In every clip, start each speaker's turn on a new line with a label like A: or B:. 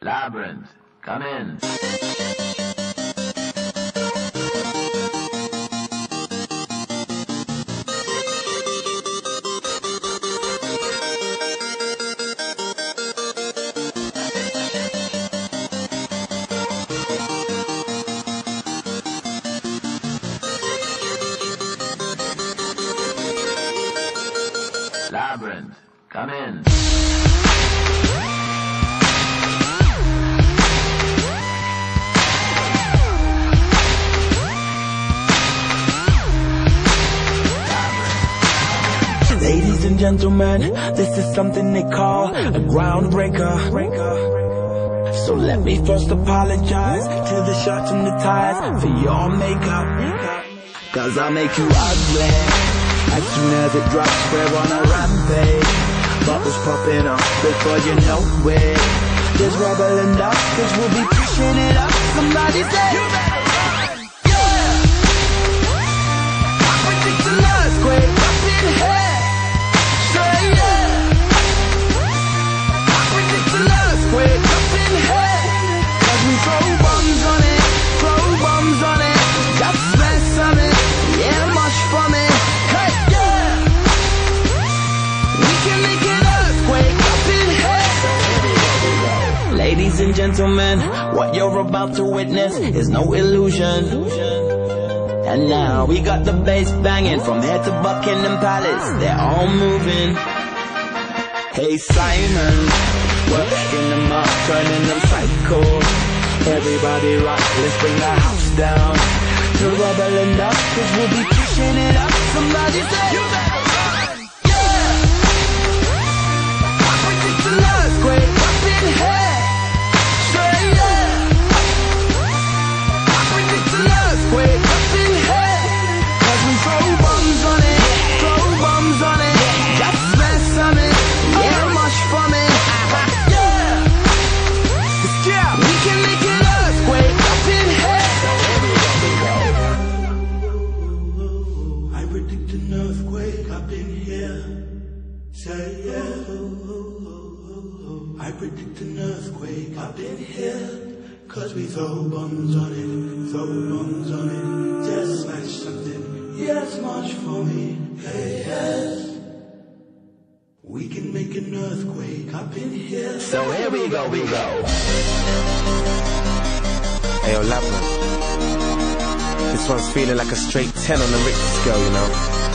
A: Labrinth, come in. Labrinth, come in.
B: Ladies and gentlemen, this is something they call a groundbreaker. So let me first apologize to the shirts and the ties for your makeup. Cause I make you ugly. As soon as it drops, we're on a rampage. Bubbles popping up before you know it. There's rubble and dust, cause we'll be pushing it up. Somebody say, Ladies and gentlemen, what you're about to witness is no illusion. And now we got the bass banging from here to Buckingham Palace. They're all moving. Hey Simon, working them up, turning them psycho. Everybody rock, let's bring the house down. To rubble and up, cause we'll be pushing it up. Somebody say, You better Say yeah. I predict an earthquake up in here. Cause we throw bombs on it, throw bombs on it. Just smash
C: something, yes, much for me. Hey, yes. We can make an earthquake up in here.
A: So here we go, we go.
D: Hey, yo, Labrinth. This one's feeling like a straight 10 on the Richter scale, you know?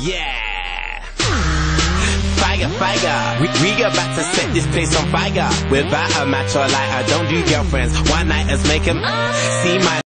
D: Yeah! Fire, fire. We, we about to set this place on fire. Without a match or lighter, don't do girlfriends. One nighters make 'em see my